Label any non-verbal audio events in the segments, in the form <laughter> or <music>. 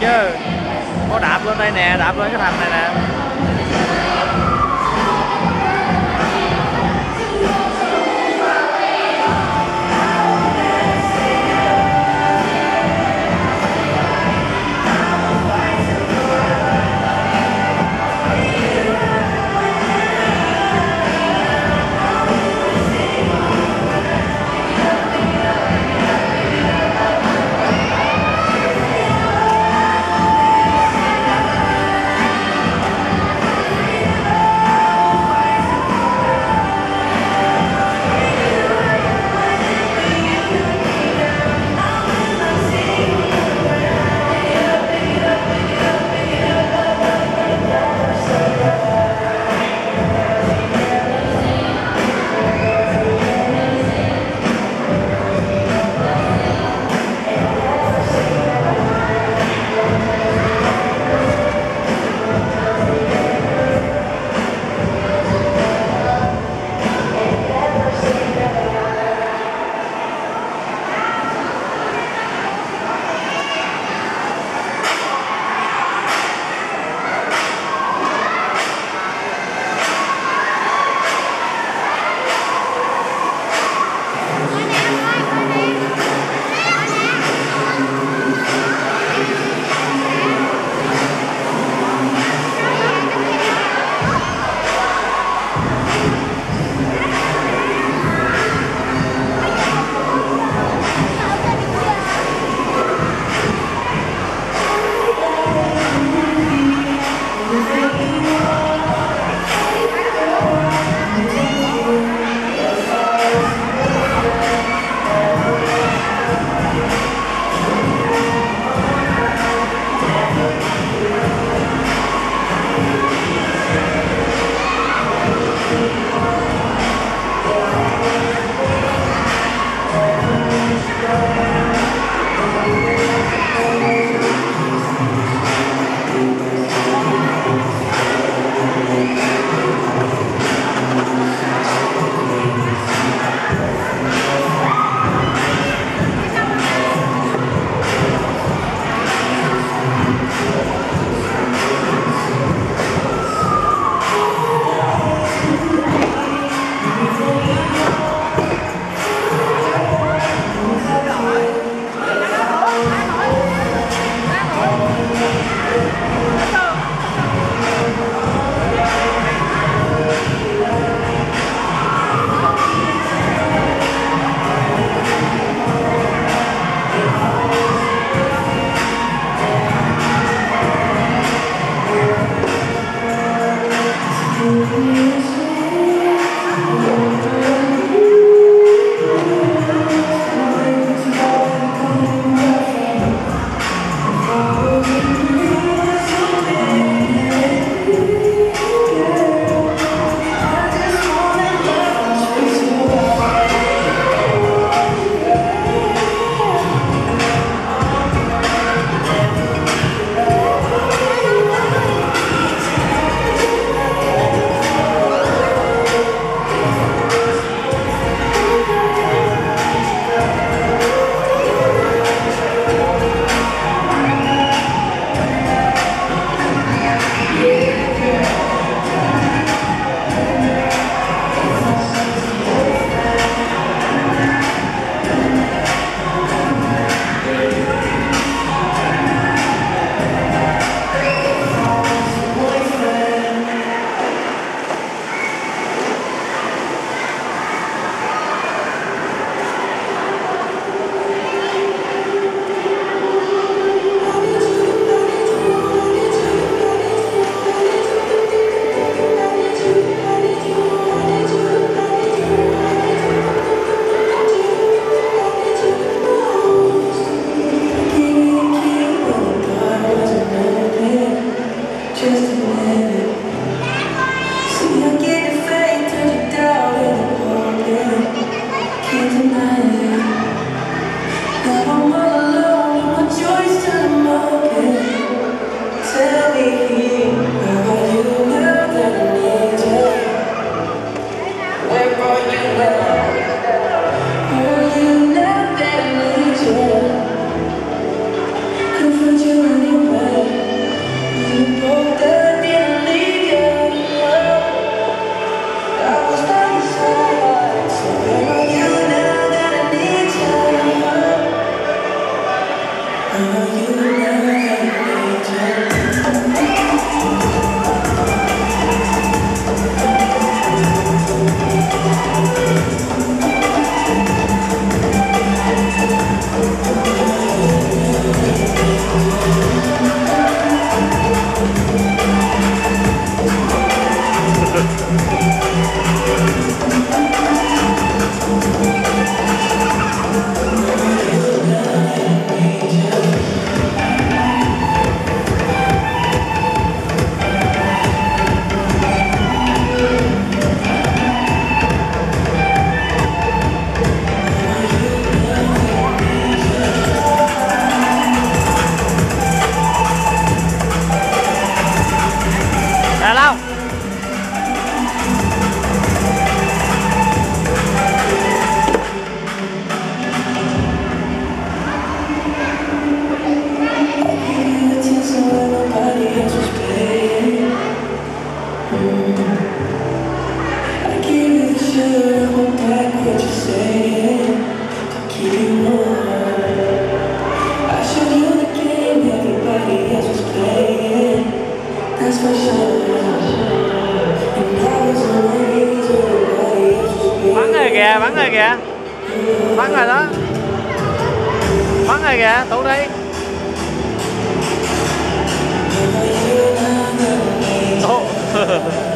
chứ. Có đạp lên đây nè đạp lên cái thành này nè. bắn rồi kìa. Bắn rồi đó. Bắn rồi kìa tụ đi. Oh. <laughs>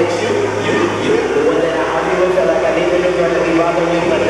that you, you, you, the one that I argue like I need to look to the Bible with, but